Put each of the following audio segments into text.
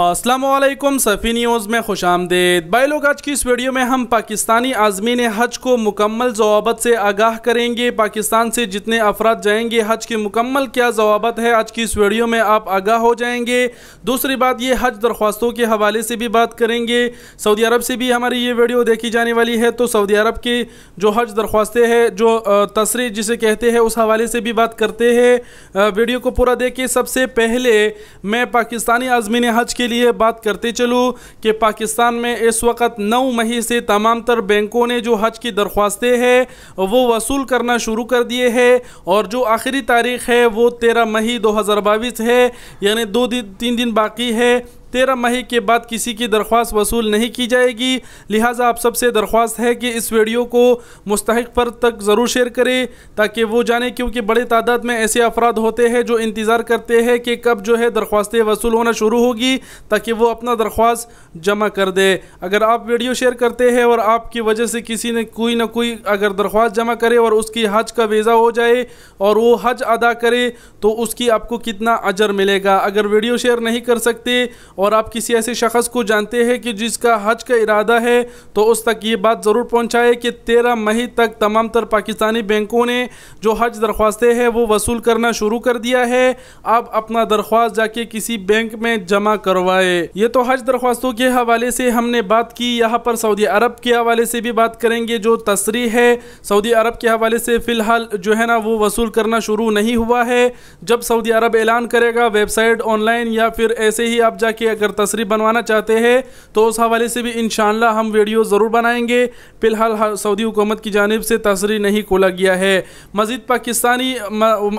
Aslam Safi news में खुश आमदेद। भाई लोग, आज की इस वीडियो में हम पाकिस्तानी आज़मीन हज को मुकम्मल जवाबत से आगाह करेंगे। पाकिस्तान से जितने अफराद जाएँगे, हज के मुकम्मल क्या जवाबत है, आज की इस वीडियो में आप आगाह हो जाएँगे। दूसरी बात, ये हज दरख्वास्तों के हवाले से भी बात करेंगे। सऊदी अरब से भी हमारी ये वीडियो देखी जाने वाली है तो सऊदी अरब की जो हज दरख्वास्तें हैं, जो तसरी जिसे कहते हैं, उस हवाले से भी बात करते हैं। वीडियो को पूरा देख सबसे पहले मैं पाकिस्तानी आज़मीन हज के लिए बात करते चलूँ कि पाकिस्तान में इस वक्त नौ मई से तमाम तर बैंकों ने जो हज की दरख्वास्तें हैं, वो वसूल करना शुरू कर दिए है और जो आखिरी तारीख है, वो तेरह मई दो हज़ार बाईस है, यानी दो दिन, तीन दिन बाकी है। तेरह मई के बाद किसी की दरख्वास्त वसूल नहीं की जाएगी। लिहाजा आप सबसे दरख्वास्त है कि इस वीडियो को मुस्तक पर तक ज़रूर शेयर करें, ताकि वो जाने क्योंकि बड़े तादाद में ऐसे अफराद होते हैं जो इंतज़ार करते हैं कि कब जो है दरख्वास्तें वसूल होना शुरू होगी, ताकि वो अपना दरख्वास्त जमा कर दे। अगर आप वीडियो शेयर करते हैं और आपकी वजह से किसी ने कोई ना कोई अगर दरख्वास्त जमा करे और उसकी हज का वीज़ा हो जाए और वो हज अदा करे तो उसकी आपको कितना अजर मिलेगा। अगर वीडियो शेयर नहीं कर सकते और आप किसी ऐसे शख्स को जानते हैं कि जिसका हज का इरादा है तो उस तक ये बात ज़रूर पहुँचाए कि तेरह मई तक तमाम तर पाकिस्तानी बैंकों ने जो हज दरख्वास्तें हैं, वो वसूल करना शुरू कर दिया है। आप अपना दरख्वास्त जाके किसी बैंक में जमा करवाए। ये तो हज दरख्वास्तों के हवाले से हमने बात की। यहाँ पर सऊदी अरब के हवाले से भी बात करेंगे, जो तस्री है। सऊदी अरब के हवाले से फ़िलहाल जो है ना, वो वसूल करना शुरू नहीं हुआ है। जब सऊदी अरब ऐलान करेगा, वेबसाइट ऑनलाइन या फिर ऐसे ही आप जाके अगर तस्री बनवाना चाहते हैं तो उस हवाले से भी इन हम वीडियो ज़रूर बनाएँगे। फ़िलहाल सऊदी हुकूमत की जानब से तस्री नहीं खोला गया है। मज़ीद पाकिस्तानी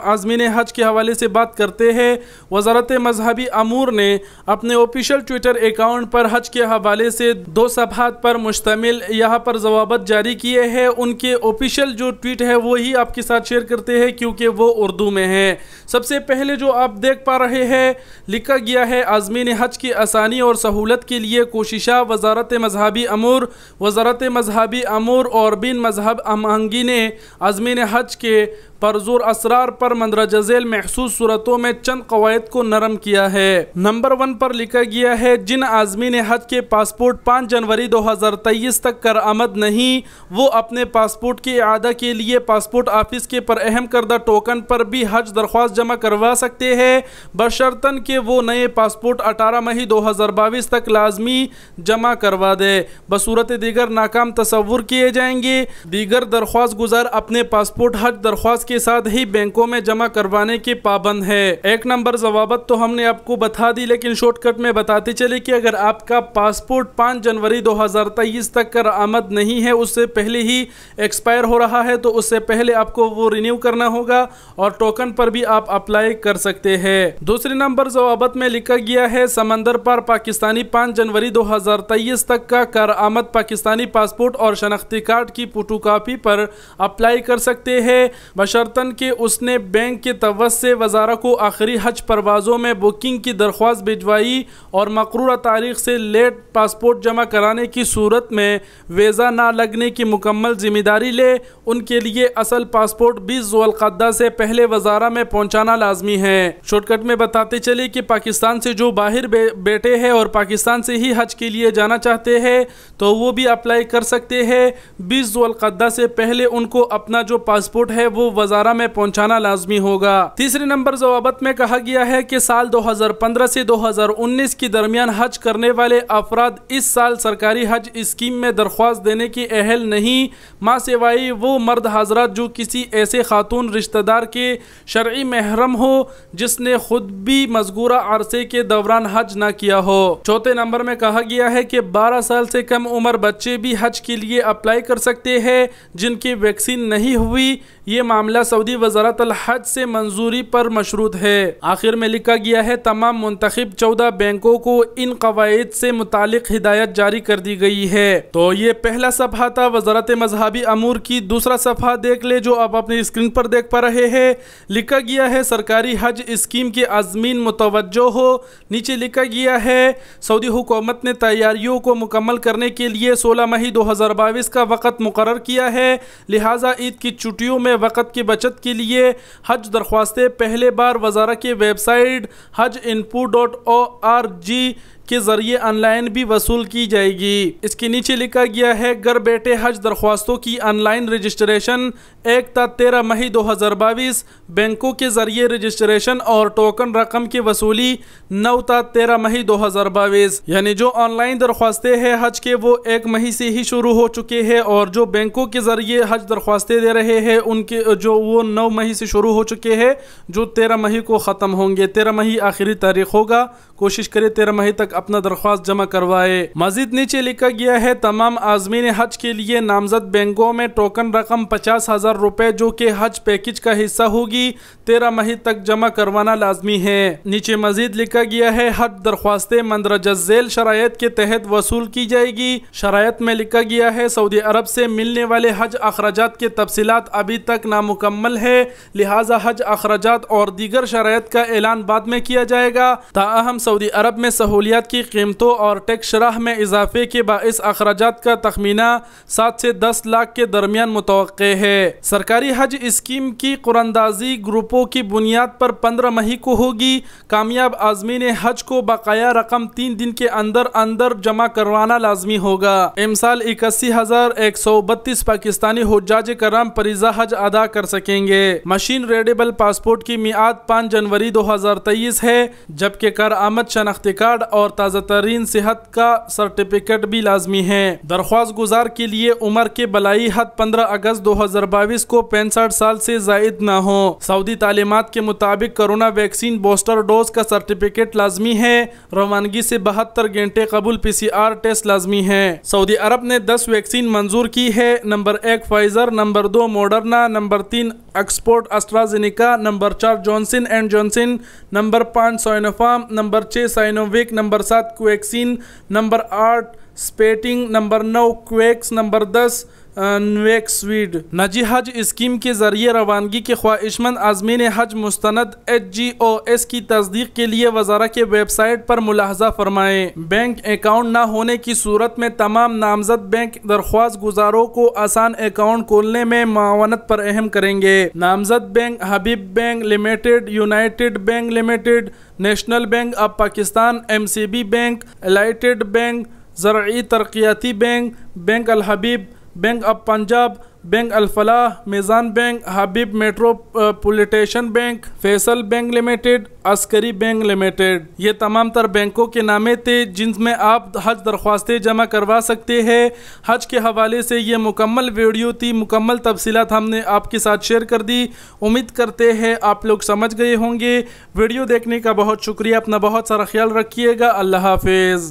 आज़मीन हज के हवाले से बात करते हैं। वजारत मजहबी अमूर ने अपने ऑफिशियल ट्विटर अकाउंट पर हज के हवाले से दो सफात पर मुश्तमिल यहाँ पर जवाबत जारी किए हैं। उनके ऑफिशियल जो ट्वीट है, वो ही आपके साथ शेयर करते हैं, क्योंकि वो उर्दू में है। सबसे पहले जो आप देख पा रहे हैं, लिखा गया है, आज़मीन हज की आसानी और सहूलत के लिए कोशिशा वजारत मजहबी अमूर, वजारत मजहबी अमूर और बिन मज़हब अमहंगी ने आज़मीन हज के परजोर असरार पर मंदरज झेल महसूस सूरतों में चंद कवायद को नरम किया है। नंबर वन पर लिखा गया है, जिन आजमी ने हज के पासपोर्ट पाँच जनवरी दो हज़ार तेईस तक कर आमद नहीं, वो अपने पासपोर्ट के अदा के लिए पासपोर्ट ऑफ़िस के पर अहम करदा टोकन पर भी हज दरख्वास्त जमा करवा सकते हैं। बशर्तन के वो नए पासपोर्ट अठारह मई दो हज़ार बाईस तक लाजमी जमा करवा दे। बसूरत दीगर नाकाम तस्वुर किए जाएँगे। दीगर दरख्वास्त गुजार अपने पासपोर्ट हज दरख्वास्त के साथ ही बैंकों में जमा करवाने के पाबंद है। एक नंबर जवाबत तो हमने आपको बता दी, लेकिन शॉर्टकट में बताते चले कि अगर आपका पासपोर्ट पाँच जनवरी 2023 तक कर आमद नहीं है, उससे पहले ही एक्सपायर हो रहा है तो उससे पहले आपको वो रिन्यू करना होगा और टोकन पर भी आप अप्लाई कर सकते हैं। दूसरे नंबर जवाबत में लिखा गया है, समंदर पर पाकिस्तानी पाँच जनवरी दो हज़ार तेईस तक का कर आमद पाकिस्तानी पासपोर्ट और शनाख्ती कार्ड की फ़ोटो कापी पर अप्लाई कर सकते हैं। बशा शर्तन कि उसने बैंक के तवस से वजारा को आखिरी हज परवाज़ों में बुकिंग की दरख्वास्त भिजवाई और मकरूरा तारीख से लेट पासपोर्ट जमा कराने की सूरत में वीज़ा ना लगने की मुकम्मल ज़िम्मेदारी ले उनके लिए असल पासपोर्ट बीस जोलकदा से पहले वजारा में पहुँचाना लाजमी है। शॉर्टकट में बताते चले कि पाकिस्तान से जो बाहर बे, बेटे हैं और पाकिस्तान से ही हज के लिए जाना चाहते हैं तो वो भी अप्लाई कर सकते हैं। बीस जोलकदा से पहले उनको अपना जो पासपोर्ट है वो वजारा में पहुंचाना लाजमी होगा। तीसरे नंबर जवाबत में कहा गया है कि साल 2015 से 2019 के दरमियान हज करने वाले अफराद इस साल सरकारी हज स्कीम में दरख्वास्त देने की अहल नहीं। माँ सेवाई वो मर्द हजरात जो किसी ऐसे खातून रिश्तेदार के शर्य महरम हो, जिसने खुद भी मजगूरा अरसे के दौरान हज न किया हो। चौथे नंबर में कहा गया है कि 12 साल से कम उम्र बच्चे भी हज के लिए अप्लाई कर सकते हैं, जिनकी वैक्सीन नहीं हुई। ये मामला सऊदी वजारत हज से मंजूरी पर मशरूत है। आखिर में लिखा गया है, तमाम मुंतखब चौदह बैंकों को इन कवायद से मुतालिक हिदायत जारी कर दी गई है। तो ये पहला सफ़ा था, वजारत मजहबी अमूर की दूसरा सफ़ा देख ले, जो आप अपनी स्क्रीन पर देख पा रहे हैं। लिखा गया है, सरकारी हज स्कीम के आजमीन मुतवजो हो। नीचे लिखा गया है, सऊदी हुकूमत ने तैयारियों को मुकम्मल करने के लिए सोलह मई दो हज़ार बाईस का वक़्त मुकर किया है। लिहाजा ईद की छुट्टियों में वक़्त की बचत के लिए हज दरख्वास्तें पहले बार वजारा की वेबसाइट हज इनपू डॉट ओ आर जी के ज़रिए ऑनलाइन भी वसूल की जाएगी। इसके नीचे लिखा गया है, घर बैठे हज दरख्वास्तों की ऑनलाइन रजिस्ट्रेशन एक तेरह मई दो हज़ार बाईस। बैंकों के ज़रिए रजिस्ट्रेशन और टोकन रकम की वसूली नौ तेरह मई दो हज़ार बाईस। यानी जो ऑनलाइन दरख्वास्तें हैं हज के, वो एक मई से ही शुरू हो चुके हैं और जो बैंकों के ज़रिए हज दरख्वास्तें दे रहे हैं, उनके, जो वो नौ मई से शुरू हो चुके हैं, जो तेरह मई को ख़त्म होंगे। तेरह मई आखिरी तारीख होगा। कोशिश करे तेरह मई तक अपना दरख्वास्त जमा करवाए। मजीद नीचे लिखा गया है, तमाम आजमीन हज के लिए नामजद बैंकों में टोकन रकम पचास हज़ार रुपए जो कि हज पैकेज का हिस्सा होगी, तेरह मई तक जमा करवाना लाजमी है। नीचे मजीद लिखा गया है, हज दरख्वास्तें मंदरजा झेल शरात के तहत वसूल की जाएगी। शरात में लिखा गया है, सऊदी अरब से मिलने वाले हज अखराज के तफसीत अभी तक नामुकम्मल है, लिहाजा हज अखराज और दीगर शरात का ऐलान बाद में किया जाएगा। ताहम सऊदी अरब में सहूलियात की कीमतों और टैक्स शराह में इजाफे के बायस अखराज का तखमीना सात से दस लाख के दरमियान मुतव है। सरकारी हज स्कीम की कुरंदाजी ग्रुपों की बुनियाद पर पंद्रह मई को होगी। कामयाब आजमीन हज को बकाया रकम तीन दिन के अंदर अंदर जमा करवाना लाजमी होगा। इमसाल इक्यासी हज़ार एक सौ बत्तीस पाकिस्तानी हजाज कराम परिजा हज अदा कर सकेंगे। मशीन रेडेबल पासपोर्ट की मियाद पाँच जनवरी दो हज़ार तेईस है, जबकि कर आमद शनाख्ती कार्ड और ताज़ा तरीन सेहत का सर्टिफिकेट भी लाजमी है। दरख्वास्त गुजार के लिए उम्र के बलाई हद पंद्रह अगस्त दो हज़ार बाईस को पैंसठ साल से जायद न हो। सऊदी तालीमत के मुताबिक कोरोना वैक्सीन बूस्टर डोज का सर्टिफिकेट लाजमी है। रवानगी से बहत्तर घंटे कबूल पी सी आर टेस्ट लाजमी है। सऊदी अरब ने दस वैक्सीन मंजूर की है। नंबर एक फाइजर, नंबर दो मॉडर्ना, नंबर तीन एक्सपोर्ट अस्ट्राजेनिका नंबर चार जॉनसन एंड जॉनसन, नंबर पाँच सोइनोफार्म, नंबर छः साइनोविक, नंबर सात क्वेक्सिन नंबर आठ स्पेटिंग नंबर नौ क्वेक्स नंबर दस नवेक्सवीड नजी हज स्कीम के ज़रिए रवानगी के ख्वाहिशमंद आजमीन हज मुस्ंद एच जी ओ एस की तस्दीक के लिए वजारा के वेबसाइट पर मुलाहजा फरमाएँ बैंक अकाउंट न होने की सूरत में तमाम नामजद बैंक दरख्वास्त गुजारों को आसान अकाउंट खोलने में मावनत पर अहम करेंगे नामजद bank Habib bank limited united bank limited national bank of Pakistan M C B bank Allied bank Zarai Taraqiati bank bank Al Habib bank of Punjab bank Alfalah Meezan bank Habib Metropolitan bank Faysal bank limited Askari bank limited ये तमाम तर बैंकों के नामे थे जिनमें आप हज दरख्वास्तें जमा करवा सकते हैं। हज के हवाले से ये मुकम्मल वीडियो थी। मुकम्मल तफसीत हमने आपके साथ शेयर कर दी। उम्मीद करते हैं आप लोग समझ गए होंगे। वीडियो देखने का बहुत शुक्रिया। अपना बहुत सारा ख्याल रखिएगा। अल्लाह हाफिज़।